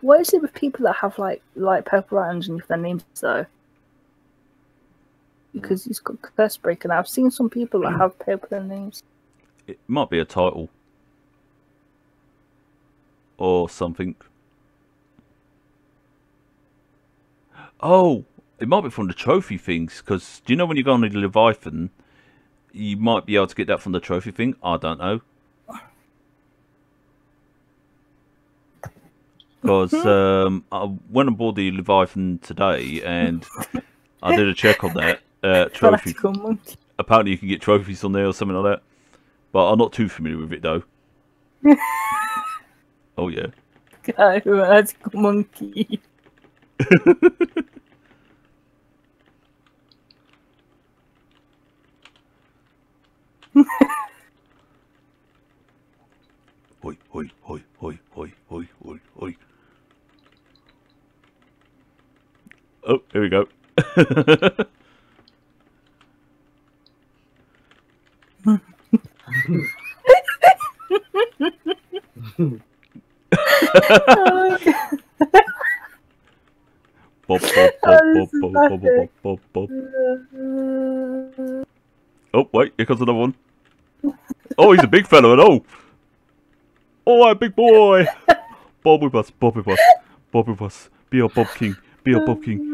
what is it with people that have like light purple right underneath their names though? Hmm. Because he's got curse break, and I've seen some people that have purple names. It might be a title or something. Oh, it might be from the trophy things. Because do you know when you go on the Leviathan, you might be able to get that from the trophy thing. I don't know. Because um, I went aboard the Leviathan today and I did a check on that uh, trophy. Apparently, you can get trophies on there or something like that. But I'm not too familiar with it though. oh yeah. Guy, fanatical monkey. Hoi, hoi, hoi, hoi, hoi, hoi, hoi, hoi. Oh, here we go. oh wait, here comes another one. Oh, he's a big fellow and oh. Oh, a big boy. Bob with us, Bob with us, Bob with us. Be our Bob King, be our Bob King.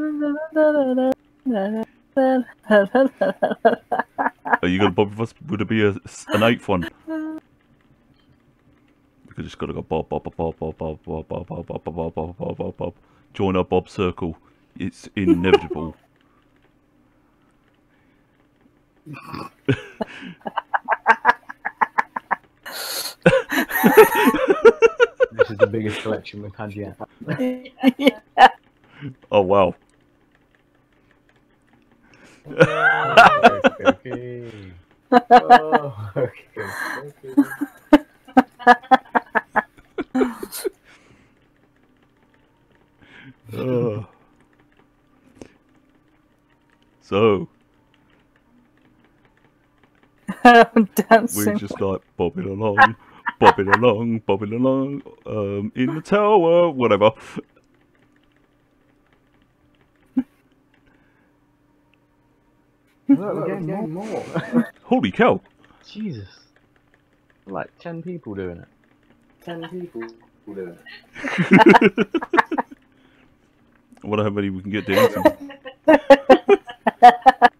Are you gonna Bob with us? Would it be a, an eighth one? We could just gotta go Bob, Bob, Bob, Bob, Bob, Bob, Bob, Bob, Bob, Bob, Bob, Bob, Bob, Bob, Bob, Bob. Join our Bob circle. It's inevitable. This is the biggest collection we've had yet. Oh wow. Okay, okay. Oh, okay, okay. Ugh. So I'm we just like bobbing along, bobbing along, bobbing along, um, in the tower, whatever. Look, we're getting more. Holy cow! Jesus. Like 10 people doing it. 10 people doing it. I wonder how many we can get dancing.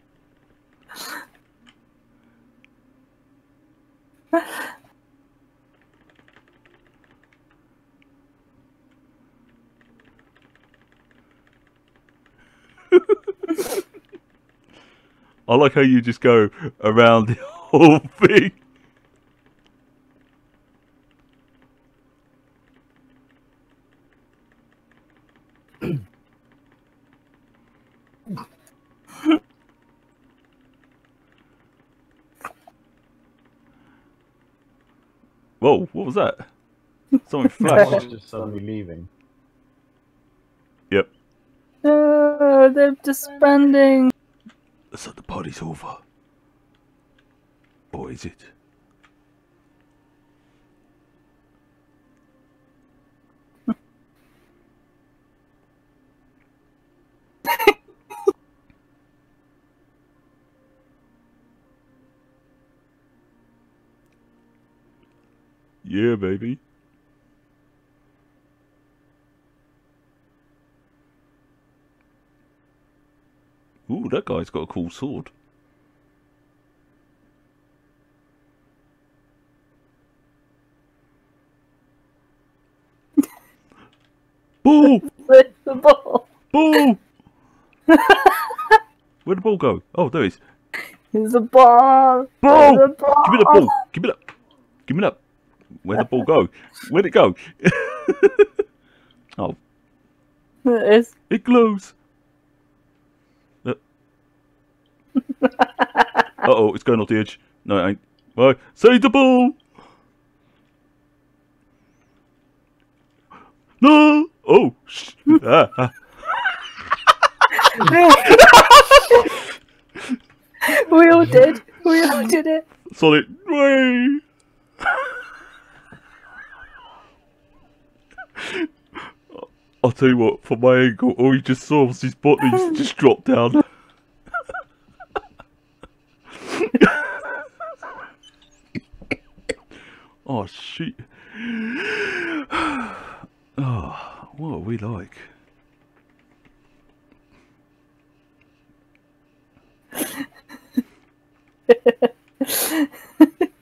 I like how you just go around the whole thing. Whoa, what was that? Something Flash flashed. is just suddenly leaving. Yep. Oh, they're disbanding. So the party's over. Or is it? yeah, baby. Ooh, that guy's got a cool sword. Ball! Where's the ball? Ball! Where'd the ball go? Oh, there it is. Here's the ball. Ball! The ball. Give me the ball! Give me that! Give me that! Where'd the ball go? Where'd it go? oh, There it is. it glows! Uh oh, it's going off the edge. No, it ain't. Right, save the ball! No! Oh! Ah, ah. we all did. We all did it. Solid way. I'll tell you what, from my angle, all you just saw was his body just dropped down. Oh shit. Oh, what are we like?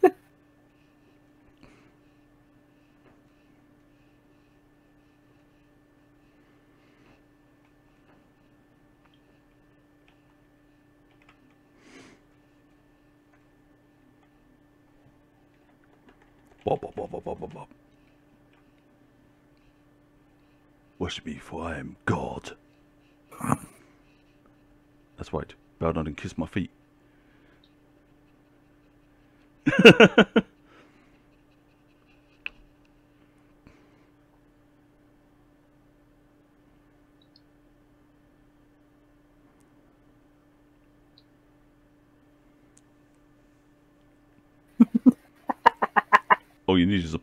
Bop, bop, bop, bop, bop, bop. Worship me, for I am God. That's right. Bow down and kiss my feet.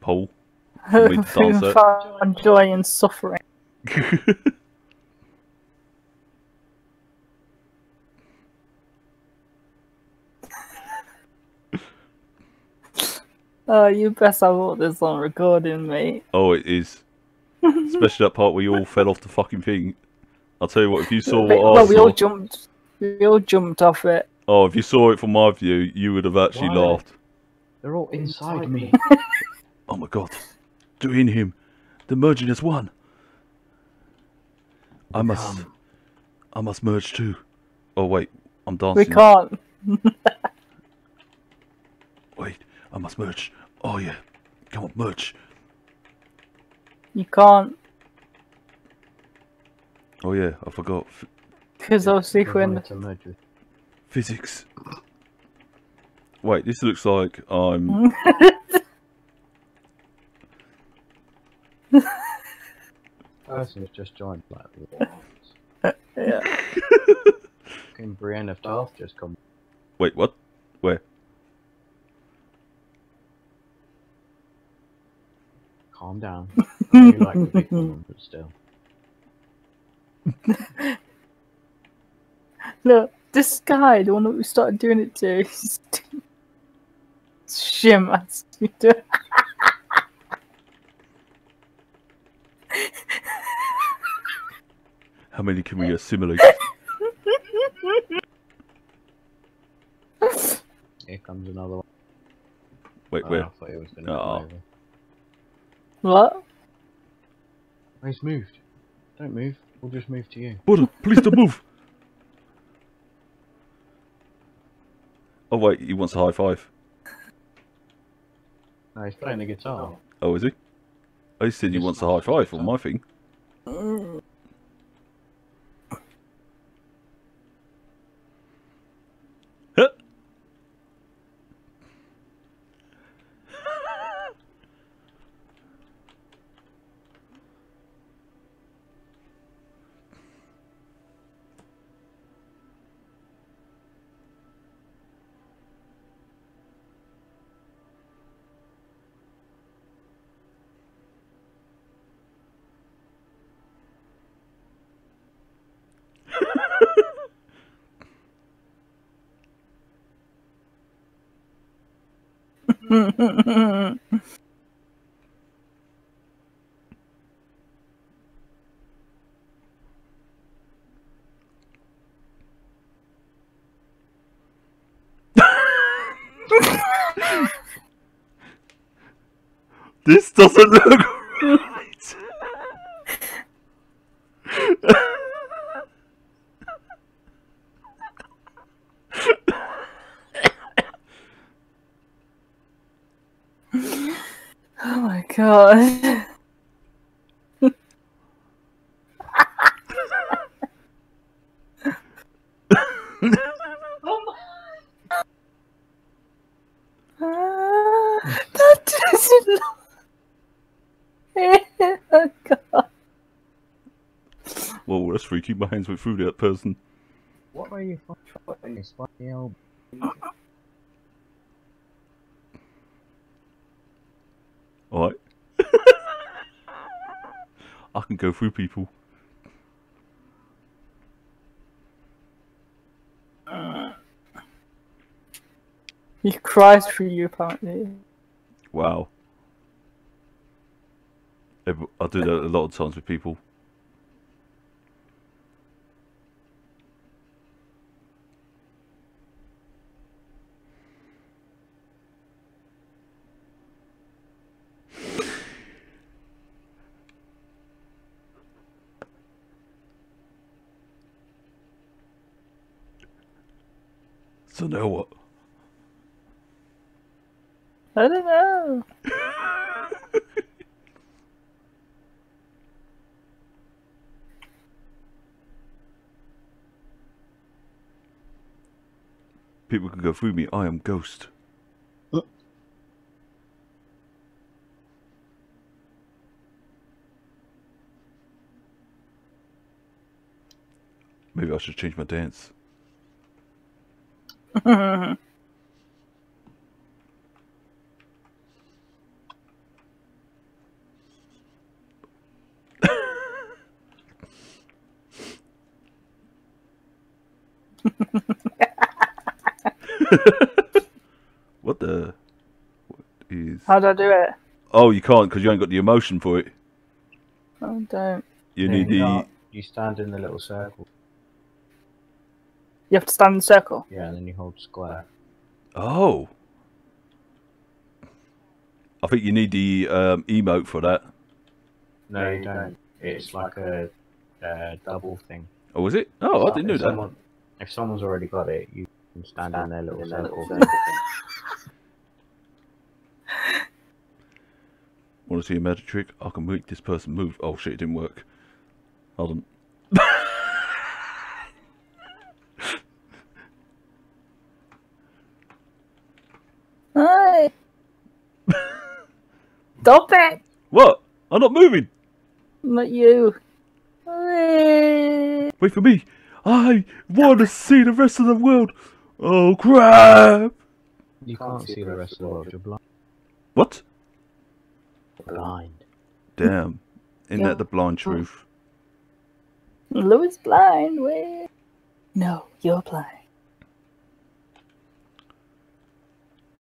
All you need is a pole. for me to dance at. Find joy in suffering. Oh, you best have all this on recording, mate. oh, it is. Especially that part where you all fell off the fucking thing. I'll tell you what, if you saw what I well, we all jumped. We all jumped off it. oh, if you saw it from my view, you would have actually Why? laughed. They're all inside me. Oh my god, doing him, the merging as one. I must, Become. I must merge too. Oh wait, I'm dancing. We can't. Wait, I must merge. Oh yeah, come on, merge. You can't. Oh yeah, I forgot F- Because obviously, They when to merge with- physics. Wait, this looks like I'm. Person's just joined Black Wars. yeah. Fucking Brienne of Tarth just come. Wait, what? Where? Calm down. I know you like the big woman, but still. Look, this guy, the one that we started doing it to, he's shim as we do. it. How many can we assimilate? Here comes another one. Wait, Oh, where? I thought it was going to Oh. come. What? Oh, he's moved. Don't move. We'll just move to you. Buddha, please don't move. Oh wait, he wants a high five. No, he's playing the guitar. Oh, is he? Oh, I said he wants a high five on my thing. Mm. This doesn't look right. Oh my god. Ah, that doesn't look. oh god. Whoa, that's freaky. My hands went through that person. What are you fucking spiky old? Alright. I can go through people. He cries for you, apparently. Wow. I do that a lot of times with people. I don't know. People can go through me. I am Ghost. Maybe I should change my dance. what the? What is? How do I do it? Oh, you can't because you ain't got the emotion for it. Oh, don't. You Yeah, need the. can't- You stand in the little circle. You have to stand in the circle. Yeah, and then you hold square. Oh. I think you need the um, emote for that. No, you don't. It's like a, uh double thing. Oh, was it? Oh, I didn't know that. Someone, if someone's already got it, you can stand in their little circle. Want to see a magic trick? I can make this person move. Oh shit, it didn't work. Hold on. Stop it! What? I'm not moving. Not you. Wait for me. I want to see the rest of the world. Oh crap! You can't see the rest of the world. You're blind. What? Blind. Damn. Isn't Yeah. that the blind truth? Louis blind. Wait. No, you're blind.